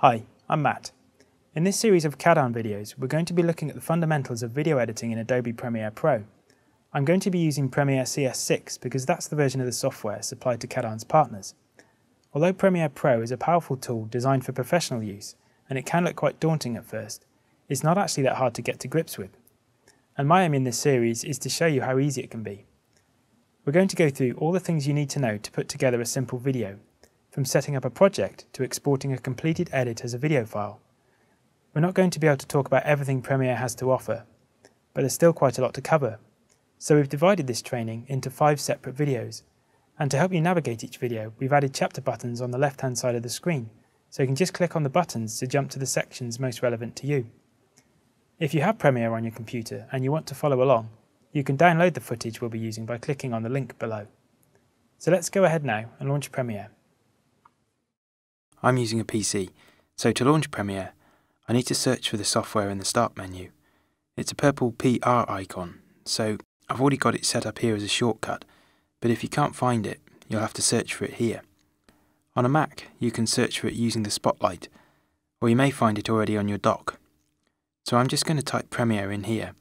Hi, I'm Matt. In this series of CADARN videos, we're going to be looking at the fundamentals of video editing in Adobe Premiere Pro. I'm going to be using Premiere CS6 because that's the version of the software supplied to CADARN's partners. Although Premiere Pro is a powerful tool designed for professional use, and it can look quite daunting at first, it's not actually that hard to get to grips with. And my aim in this series is to show you how easy it can be. We're going to go through all the things you need to know to put together a simple video, from setting up a project to exporting a completed edit as a video file. We're not going to be able to talk about everything Premiere has to offer, but there's still quite a lot to cover. So we've divided this training into five separate videos, and to help you navigate each video, we've added chapter buttons on the left-hand side of the screen, so you can just click on the buttons to jump to the sections most relevant to you. If you have Premiere on your computer and you want to follow along, you can download the footage we'll be using by clicking on the link below. So let's go ahead now and launch Premiere. I'm using a PC, so to launch Premiere, I need to search for the software in the Start menu. It's a purple PR icon, so I've already got it set up here as a shortcut, but if you can't find it, you'll have to search for it here. On a Mac, you can search for it using the Spotlight, or you may find it already on your dock. So I'm just going to type Premiere in here,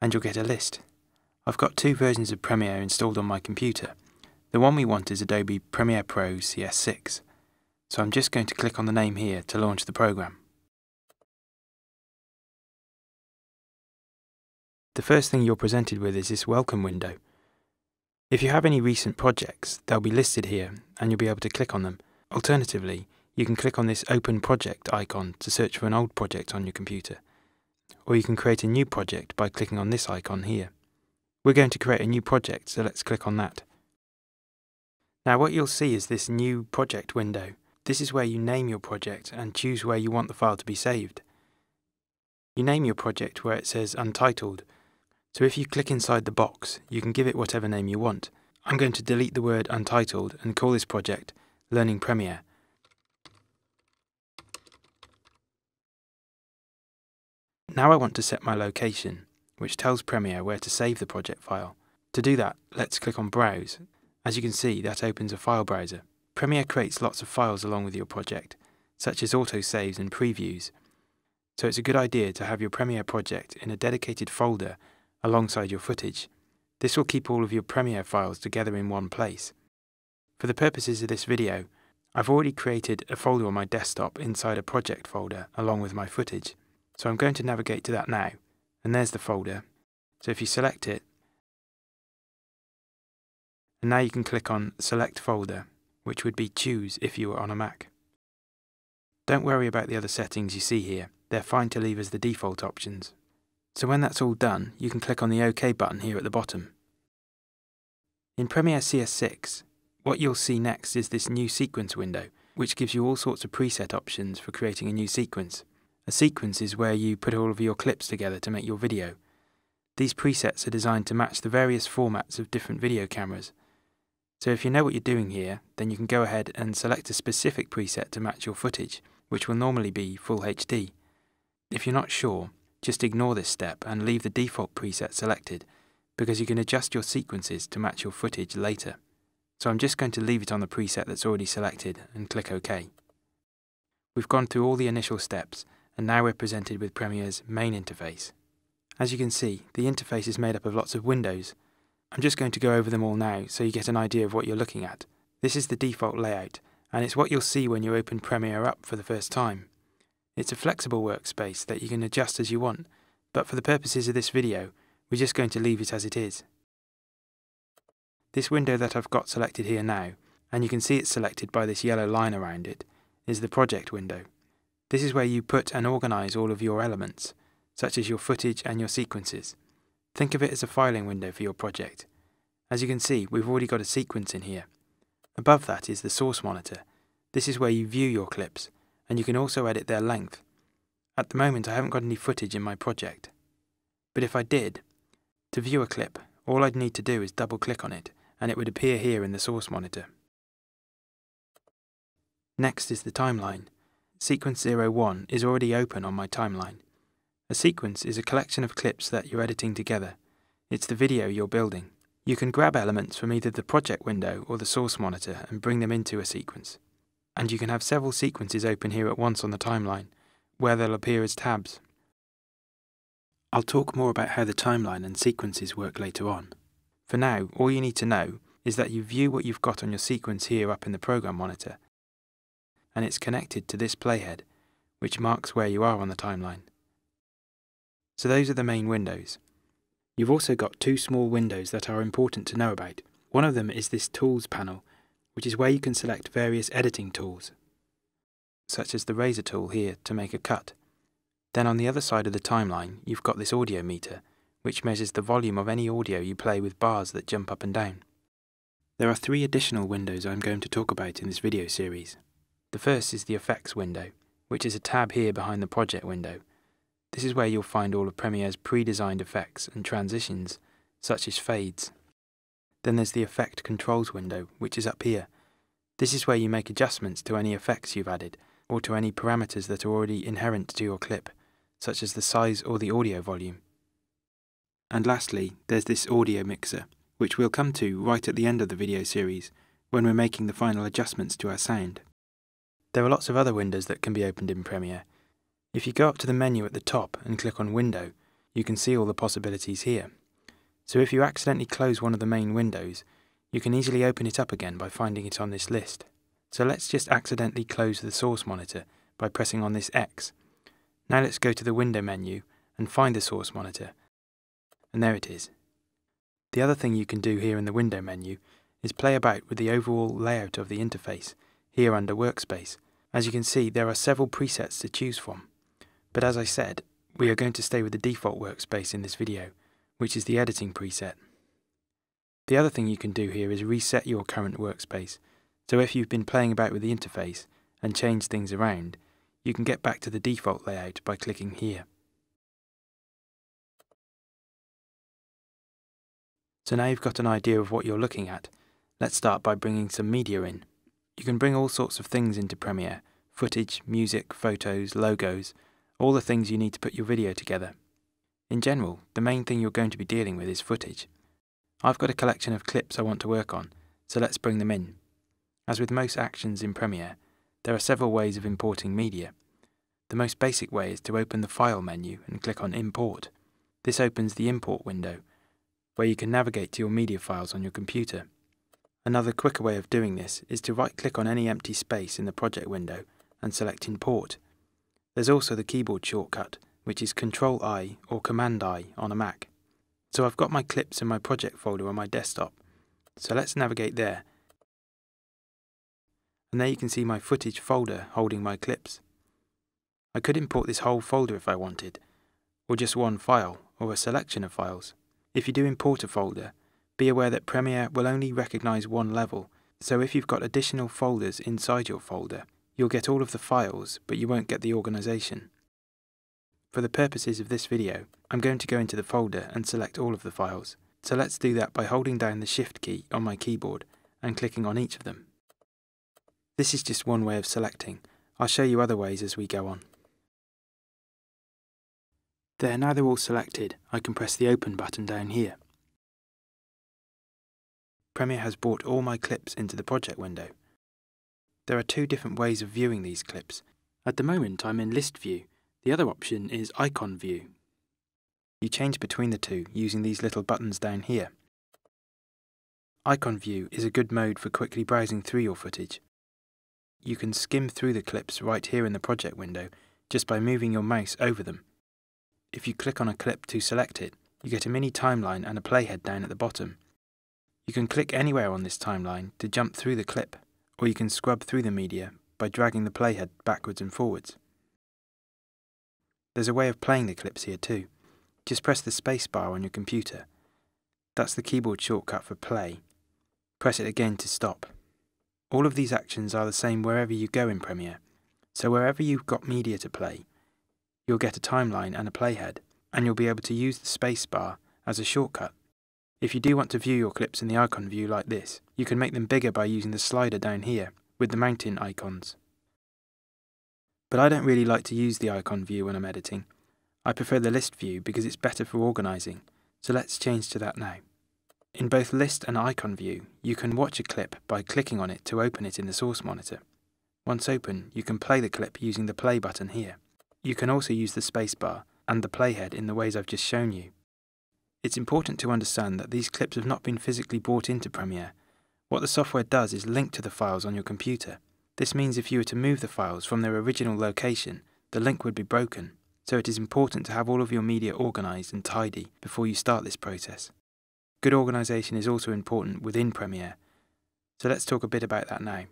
and you'll get a list. I've got two versions of Premiere installed on my computer. The one we want is Adobe Premiere Pro CS6 so I'm just going to click on the name here to launch the program. The first thing you're presented with is this welcome window. If you have any recent projects, they'll be listed here and you'll be able to click on them. Alternatively, you can click on this Open Project icon to search for an old project on your computer. Or you can create a new project by clicking on this icon here. We're going to create a new project, so let's click on that. Now what you'll see is this new project window. This is where you name your project and choose where you want the file to be saved. You name your project where it says Untitled, so if you click inside the box, you can give it whatever name you want. I'm going to delete the word Untitled and call this project Learning Premiere. Now I want to set my location, which tells Premiere where to save the project file. To do that, let's click on Browse. As you can see, that opens a file browser. Premiere creates lots of files along with your project, such as autosaves and previews, so it's a good idea to have your Premiere project in a dedicated folder alongside your footage. This will keep all of your Premiere files together in one place. For the purposes of this video, I've already created a folder on my desktop inside a project folder along with my footage. So I'm going to navigate to that now, and there's the folder. So if you select it, and now you can click on Select Folder which would be Choose if you were on a Mac. Don't worry about the other settings you see here, they're fine to leave as the default options. So when that's all done, you can click on the OK button here at the bottom. In Premiere CS6, what you'll see next is this new sequence window, which gives you all sorts of preset options for creating a new sequence. A sequence is where you put all of your clips together to make your video. These presets are designed to match the various formats of different video cameras, so if you know what you're doing here, then you can go ahead and select a specific preset to match your footage, which will normally be Full HD. If you're not sure, just ignore this step and leave the default preset selected, because you can adjust your sequences to match your footage later. So I'm just going to leave it on the preset that's already selected and click OK. We've gone through all the initial steps, and now we're presented with Premiere's main interface. As you can see, the interface is made up of lots of windows, I'm just going to go over them all now so you get an idea of what you're looking at. This is the default layout, and it's what you'll see when you open Premiere up for the first time. It's a flexible workspace that you can adjust as you want, but for the purposes of this video, we're just going to leave it as it is. This window that I've got selected here now, and you can see it's selected by this yellow line around it, is the project window. This is where you put and organise all of your elements, such as your footage and your sequences. Think of it as a filing window for your project. As you can see, we've already got a sequence in here. Above that is the source monitor. This is where you view your clips, and you can also edit their length. At the moment I haven't got any footage in my project. But if I did, to view a clip, all I'd need to do is double click on it, and it would appear here in the source monitor. Next is the timeline. Sequence 01 is already open on my timeline. A sequence is a collection of clips that you're editing together. It's the video you're building. You can grab elements from either the project window or the source monitor and bring them into a sequence. and you can have several sequences open here at once on the timeline, where they'll appear as tabs. I'll talk more about how the timeline and sequences work later on. For now, all you need to know is that you view what you've got on your sequence here up in the program monitor, and it's connected to this playhead, which marks where you are on the timeline. So those are the main windows. You've also got two small windows that are important to know about. One of them is this Tools panel, which is where you can select various editing tools, such as the razor tool here to make a cut. Then on the other side of the timeline, you've got this audio meter, which measures the volume of any audio you play with bars that jump up and down. There are three additional windows I'm going to talk about in this video series. The first is the Effects window, which is a tab here behind the Project window. This is where you'll find all of Premiere's pre-designed effects and transitions, such as fades. Then there's the Effect Controls window, which is up here. This is where you make adjustments to any effects you've added, or to any parameters that are already inherent to your clip, such as the size or the audio volume. And lastly, there's this audio mixer, which we'll come to right at the end of the video series when we're making the final adjustments to our sound. There are lots of other windows that can be opened in Premiere. If you go up to the menu at the top and click on Window, you can see all the possibilities here. So if you accidentally close one of the main windows, you can easily open it up again by finding it on this list. So let's just accidentally close the source monitor by pressing on this X. Now let's go to the window menu and find the source monitor. And there it is. The other thing you can do here in the window menu is play about with the overall layout of the interface, here under Workspace. As you can see, there are several presets to choose from. But as I said, we are going to stay with the default workspace in this video, which is the editing preset. The other thing you can do here is reset your current workspace. So if you've been playing about with the interface and changed things around, you can get back to the default layout by clicking here. So now you've got an idea of what you're looking at, let's start by bringing some media in. You can bring all sorts of things into Premiere, footage, music, photos, logos, all the things you need to put your video together. In general, the main thing you're going to be dealing with is footage. I've got a collection of clips I want to work on, so let's bring them in. As with most actions in Premiere, there are several ways of importing media. The most basic way is to open the File menu and click on Import. This opens the Import window, where you can navigate to your media files on your computer. Another quicker way of doing this is to right-click on any empty space in the project window and select Import. There's also the keyboard shortcut, which is Control-I or Command-I on a Mac. So I've got my clips in my project folder on my desktop, so let's navigate there. And there you can see my footage folder holding my clips. I could import this whole folder if I wanted, or just one file, or a selection of files. If you do import a folder, be aware that Premiere will only recognise one level, so if you've got additional folders inside your folder, you'll get all of the files, but you won't get the organisation. For the purposes of this video, I'm going to go into the folder and select all of the files. So let's do that by holding down the Shift key on my keyboard and clicking on each of them. This is just one way of selecting. I'll show you other ways as we go on. There, now they're all selected, I can press the Open button down here. Premiere has brought all my clips into the project window. There are two different ways of viewing these clips. At the moment I'm in List View, the other option is Icon View. You change between the two using these little buttons down here. Icon View is a good mode for quickly browsing through your footage. You can skim through the clips right here in the project window just by moving your mouse over them. If you click on a clip to select it, you get a mini timeline and a playhead down at the bottom. You can click anywhere on this timeline to jump through the clip, or you can scrub through the media by dragging the playhead backwards and forwards. There's a way of playing the clips here too. Just press the spacebar on your computer. That's the keyboard shortcut for play. Press it again to stop. All of these actions are the same wherever you go in Premiere, so wherever you've got media to play, you'll get a timeline and a playhead, and you'll be able to use the spacebar as a shortcut. If you do want to view your clips in the icon view like this, you can make them bigger by using the slider down here, with the mountain icons. But I don't really like to use the icon view when I'm editing. I prefer the list view because it's better for organising, so let's change to that now. In both list and icon view, you can watch a clip by clicking on it to open it in the source monitor. Once open, you can play the clip using the play button here. You can also use the spacebar and the playhead in the ways I've just shown you. It's important to understand that these clips have not been physically brought into Premiere. What the software does is link to the files on your computer. This means if you were to move the files from their original location, the link would be broken, so it is important to have all of your media organised and tidy before you start this process. Good organisation is also important within Premiere, so let's talk a bit about that now.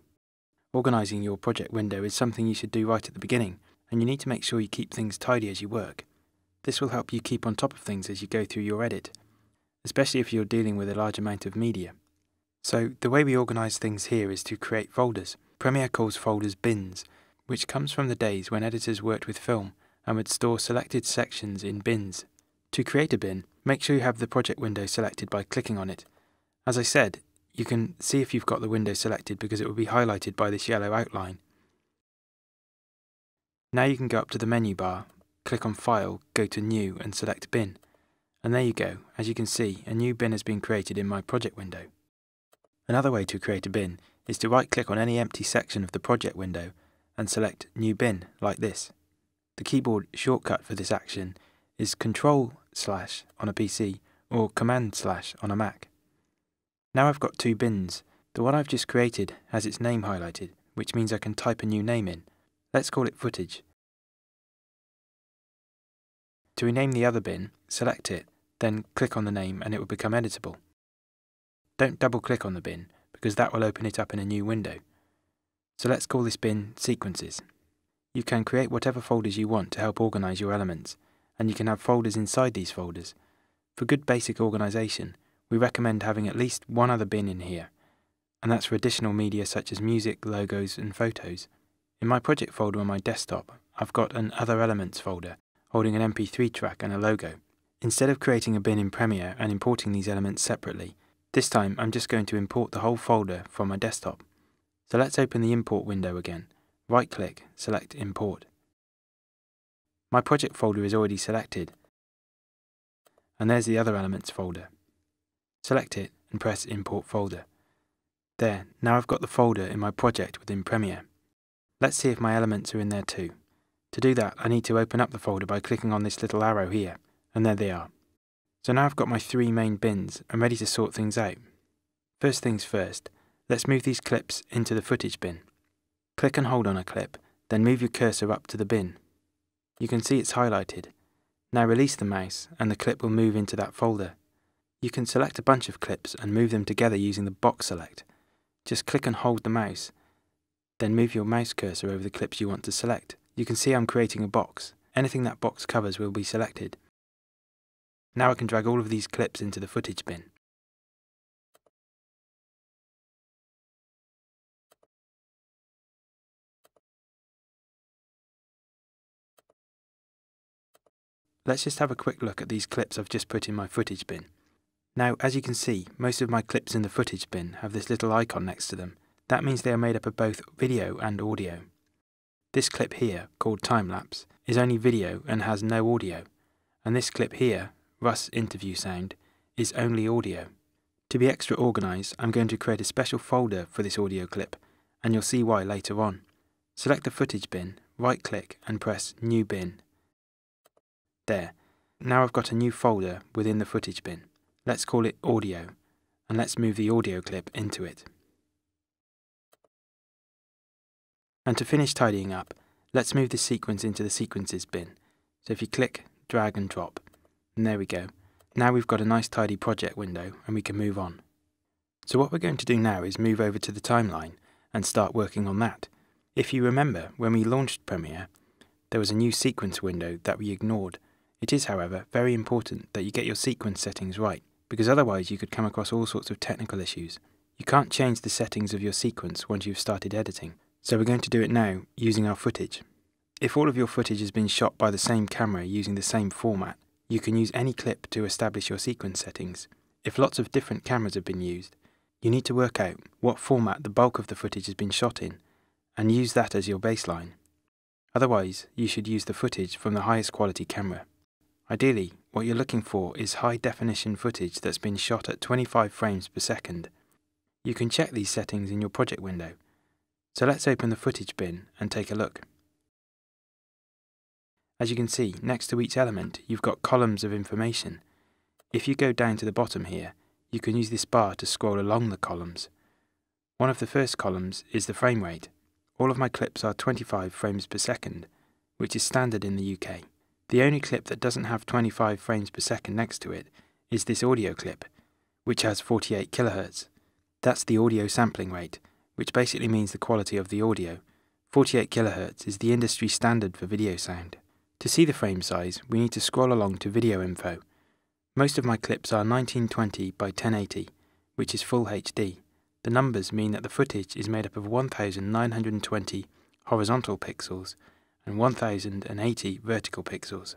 Organising your project window is something you should do right at the beginning, and you need to make sure you keep things tidy as you work. This will help you keep on top of things as you go through your edit, especially if you're dealing with a large amount of media. So, the way we organise things here is to create folders. Premiere calls folders bins, which comes from the days when editors worked with film and would store selected sections in bins. To create a bin, make sure you have the project window selected by clicking on it. As I said, you can see if you've got the window selected because it will be highlighted by this yellow outline. Now you can go up to the menu bar click on File, go to New and select Bin. And there you go, as you can see, a new bin has been created in my project window. Another way to create a bin is to right click on any empty section of the project window and select New Bin, like this. The keyboard shortcut for this action is Control slash on a PC or Command slash on a Mac. Now I've got two bins. The one I've just created has its name highlighted, which means I can type a new name in. Let's call it footage. To rename the other bin, select it, then click on the name and it will become editable. Don't double click on the bin, because that will open it up in a new window. So let's call this bin Sequences. You can create whatever folders you want to help organize your elements, and you can have folders inside these folders. For good basic organization, we recommend having at least one other bin in here, and that's for additional media such as music, logos, and photos. In my project folder on my desktop, I've got an Other Elements folder, holding an MP3 track and a logo. Instead of creating a bin in Premiere and importing these elements separately, this time I'm just going to import the whole folder from my desktop. So let's open the import window again. Right click, select import. My project folder is already selected. And there's the other elements folder. Select it and press import folder. There, now I've got the folder in my project within Premiere. Let's see if my elements are in there too. To do that, I need to open up the folder by clicking on this little arrow here, and there they are. So now I've got my three main bins, I'm ready to sort things out. First things first, let's move these clips into the footage bin. Click and hold on a clip, then move your cursor up to the bin. You can see it's highlighted. Now release the mouse, and the clip will move into that folder. You can select a bunch of clips and move them together using the box select. Just click and hold the mouse, then move your mouse cursor over the clips you want to select. You can see I'm creating a box. Anything that box covers will be selected. Now I can drag all of these clips into the footage bin. Let's just have a quick look at these clips I've just put in my footage bin. Now, as you can see, most of my clips in the footage bin have this little icon next to them. That means they are made up of both video and audio. This clip here, called Timelapse, is only video and has no audio, and this clip here, Russ interview sound, is only audio. To be extra organised, I'm going to create a special folder for this audio clip, and you'll see why later on. Select the footage bin, right click and press New Bin. There. Now I've got a new folder within the footage bin. Let's call it Audio, and let's move the audio clip into it. And to finish tidying up, let's move this sequence into the sequences bin. So if you click, drag and drop, and there we go. Now we've got a nice tidy project window and we can move on. So what we're going to do now is move over to the timeline and start working on that. If you remember, when we launched Premiere, there was a new sequence window that we ignored. It is, however, very important that you get your sequence settings right, because otherwise you could come across all sorts of technical issues. You can't change the settings of your sequence once you've started editing, so we're going to do it now using our footage. If all of your footage has been shot by the same camera using the same format, you can use any clip to establish your sequence settings. If lots of different cameras have been used, you need to work out what format the bulk of the footage has been shot in and use that as your baseline. Otherwise, you should use the footage from the highest quality camera. Ideally, what you're looking for is high definition footage that's been shot at 25 frames per second. You can check these settings in your project window So let's open the footage bin and take a look. As you can see, next to each element, you've got columns of information. If you go down to the bottom here, you can use this bar to scroll along the columns. One of the first columns is the frame rate. All of my clips are 25 frames per second, which is standard in the UK. The only clip that doesn't have 25 frames per second next to it is this audio clip, which has 48 kHz. That's the audio sampling rate, which basically means the quality of the audio. 48 kHz is the industry standard for video sound. To see the frame size, we need to scroll along to video info. Most of my clips are 1920 by 1080, which is full HD. The numbers mean that the footage is made up of 1920 horizontal pixels and 1080 vertical pixels.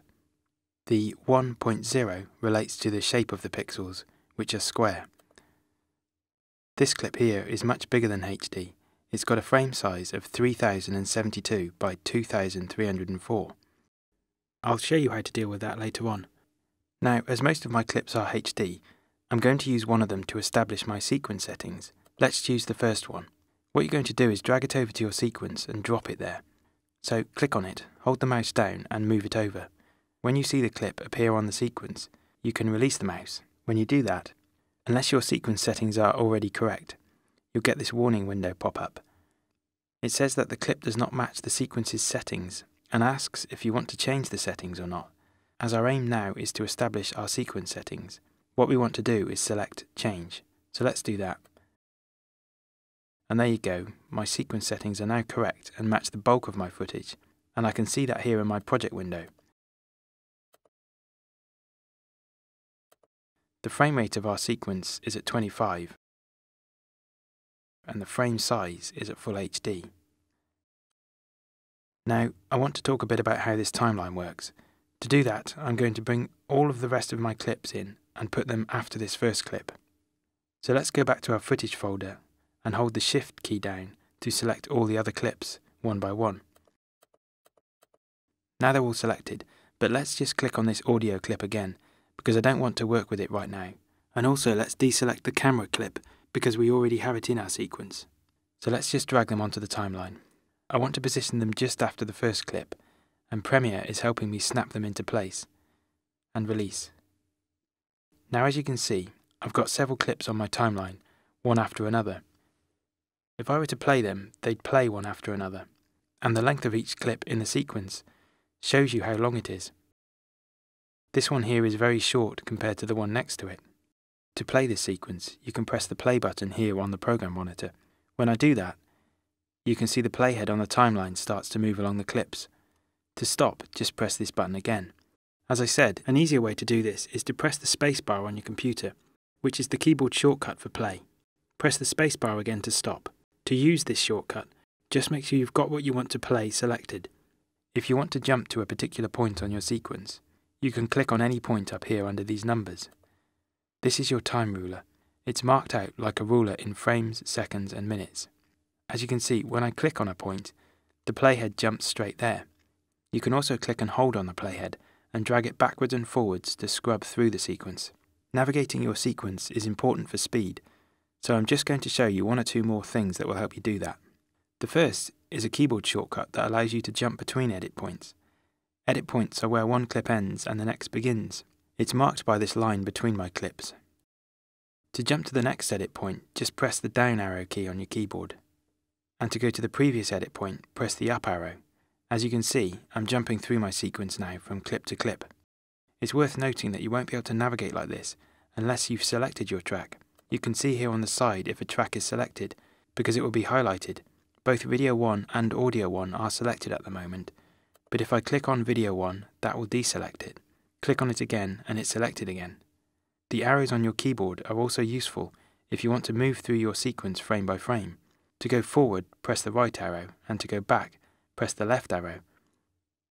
The 1.0 relates to the shape of the pixels, which are square. This clip here is much bigger than HD. It's got a frame size of 3072 by 2304. I'll show you how to deal with that later on. Now, as most of my clips are HD, I'm going to use one of them to establish my sequence settings. Let's choose the first one. What you're going to do is drag it over to your sequence and drop it there. So click on it, hold the mouse down and move it over. When you see the clip appear on the sequence, you can release the mouse. When you do that, unless your sequence settings are already correct, you'll get this warning window pop up. It says that the clip does not match the sequence's settings and asks if you want to change the settings or not. As our aim now is to establish our sequence settings, what we want to do is select Change. So let's do that. And there you go, my sequence settings are now correct and match the bulk of my footage, and I can see that here in my project window. The frame rate of our sequence is at 25, and the frame size is at full HD. Now, I want to talk a bit about how this timeline works. To do that, I'm going to bring all of the rest of my clips in and put them after this first clip. So let's go back to our footage folder and hold the Shift key down to select all the other clips one by one. Now they're all selected, but let's just click on this audio clip again because I don't want to work with it right now. And also let's deselect the camera clip because we already have it in our sequence. So let's just drag them onto the timeline. I want to position them just after the first clip, and Premiere is helping me snap them into place. And release. Now as you can see, I've got several clips on my timeline, one after another. If I were to play them, they'd play one after another, and the length of each clip in the sequence shows you how long it is. This one here is very short compared to the one next to it. To play this sequence, you can press the play button here on the program monitor. When I do that, you can see the playhead on the timeline starts to move along the clips. To stop, just press this button again. As I said, an easier way to do this is to press the spacebar on your computer, which is the keyboard shortcut for play. Press the spacebar again to stop. To use this shortcut, just make sure you've got what you want to play selected. If you want to jump to a particular point on your sequence, you can click on any point up here under these numbers. This is your time ruler. It's marked out like a ruler in frames, seconds and minutes. As you can see, when I click on a point, the playhead jumps straight there. You can also click and hold on the playhead and drag it backwards and forwards to scrub through the sequence. Navigating your sequence is important for speed, so I'm just going to show you one or two more things that will help you do that. The first is a keyboard shortcut that allows you to jump between edit points. Edit points are where one clip ends and the next begins. It's marked by this line between my clips. To jump to the next edit point, just press the down arrow key on your keyboard. And to go to the previous edit point, press the up arrow. As you can see, I'm jumping through my sequence now from clip to clip. It's worth noting that you won't be able to navigate like this unless you've selected your track. You can see here on the side if a track is selected, because it will be highlighted. Both Video 1 and Audio 1 are selected at the moment, but if I click on Video 1, that will deselect it. Click on it again and it's selected again. The arrows on your keyboard are also useful if you want to move through your sequence frame by frame. To go forward, press the right arrow, and to go back, press the left arrow.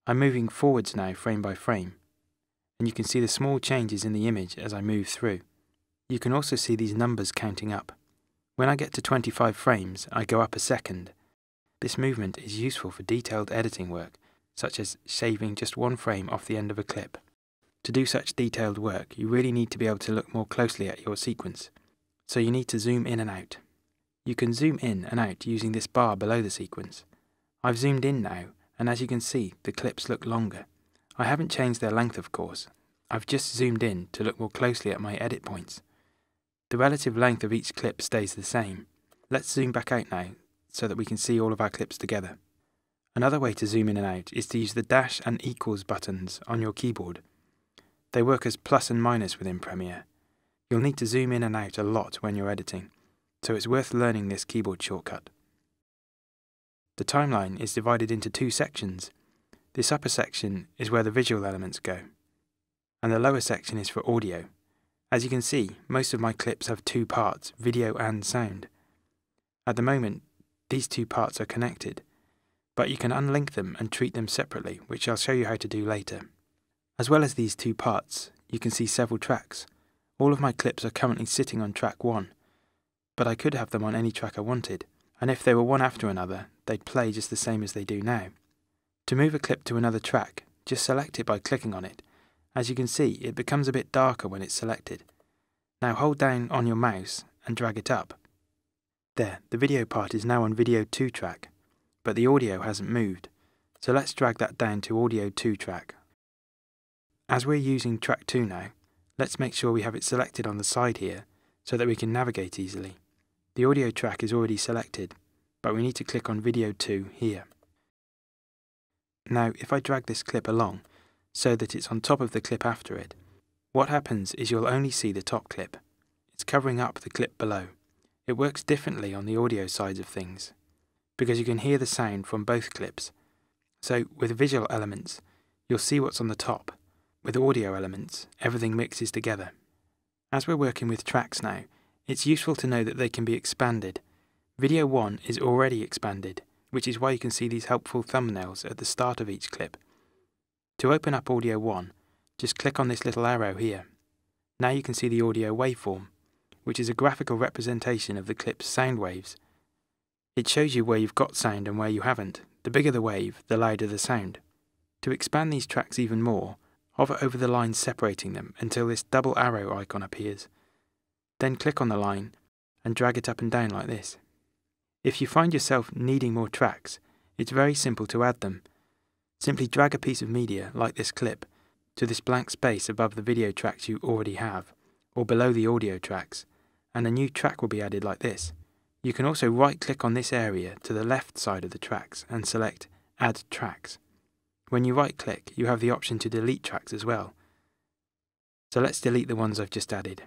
I'm moving forwards now frame by frame, and you can see the small changes in the image as I move through. You can also see these numbers counting up. When I get to 25 frames, I go up a second. This movement is useful for detailed editing work, such as shaving just one frame off the end of a clip. To do such detailed work, you really need to be able to look more closely at your sequence, so you need to zoom in and out. You can zoom in and out using this bar below the sequence. I've zoomed in now, and as you can see, the clips look longer. I haven't changed their length of course, I've just zoomed in to look more closely at my edit points. The relative length of each clip stays the same. Let's zoom back out now so that we can see all of our clips together. Another way to zoom in and out is to use the dash and equals buttons on your keyboard. They work as plus and minus within Premiere. You'll need to zoom in and out a lot when you're editing, so it's worth learning this keyboard shortcut. The timeline is divided into two sections. This upper section is where the visual elements go, and the lower section is for audio. As you can see, most of my clips have two parts, video and sound. At the moment, these two parts are connected, but you can unlink them and treat them separately, which I'll show you how to do later. As well as these two parts, you can see several tracks. All of my clips are currently sitting on track 1, but I could have them on any track I wanted, and if they were one after another, they'd play just the same as they do now. To move a clip to another track, just select it by clicking on it. As you can see, it becomes a bit darker when it's selected. Now hold down on your mouse and drag it up. There, the video part is now on video 2 track, but the audio hasn't moved, so let's drag that down to audio 2 track. As we're using track 2 now, let's make sure we have it selected on the side here so that we can navigate easily. The audio track is already selected, but we need to click on video 2 here. Now, if I drag this clip along so that it's on top of the clip after it, what happens is you'll only see the top clip. It's covering up the clip below. It works differently on the audio sides of things, because you can hear the sound from both clips. So, with visual elements, you'll see what's on the top. With audio elements, everything mixes together. As we're working with tracks now, it's useful to know that they can be expanded. Video 1 is already expanded, which is why you can see these helpful thumbnails at the start of each clip. To open up Audio 1, just click on this little arrow here. Now you can see the audio waveform, which is a graphical representation of the clip's sound waves. It shows you where you've got sound and where you haven't. The bigger the wave, the louder the sound. To expand these tracks even more, hover over the line separating them until this double arrow icon appears. Then click on the line and drag it up and down like this. If you find yourself needing more tracks, it's very simple to add them. Simply drag a piece of media, like this clip, to this blank space above the video tracks you already have, or below the audio tracks, and a new track will be added like this. You can also right click on this area to the left side of the tracks and select Add Tracks. When you right click, you have the option to delete tracks as well. So let's delete the ones I've just added.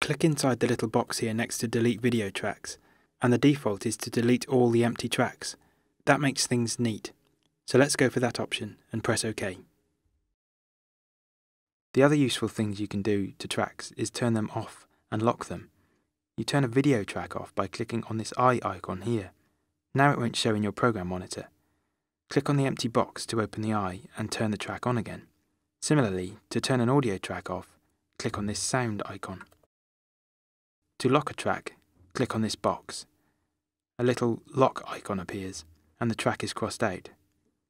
Click inside the little box here next to delete video tracks, and the default is to delete all the empty tracks. That makes things neat. So let's go for that option and press OK. The other useful things you can do to tracks is turn them off and lock them. You turn a video track off by clicking on this eye icon here. Now it won't show in your program monitor. Click on the empty box to open the eye and turn the track on again. Similarly, to turn an audio track off, click on this sound icon. To lock a track, click on this box. A little lock icon appears, and the track is crossed out.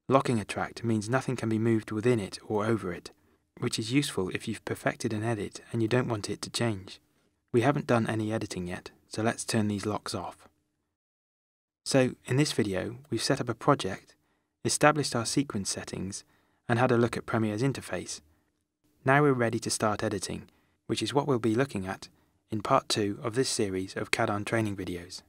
Locking a track means nothing can be moved within it or over it, which is useful if you've perfected an edit and you don't want it to change. We haven't done any editing yet, so let's turn these locks off. So, in this video, we've set up a project, established our sequence settings, and had a look at Premiere's interface. Now we're ready to start editing, which is what we'll be looking at in part 2 of this series of CADARN training videos.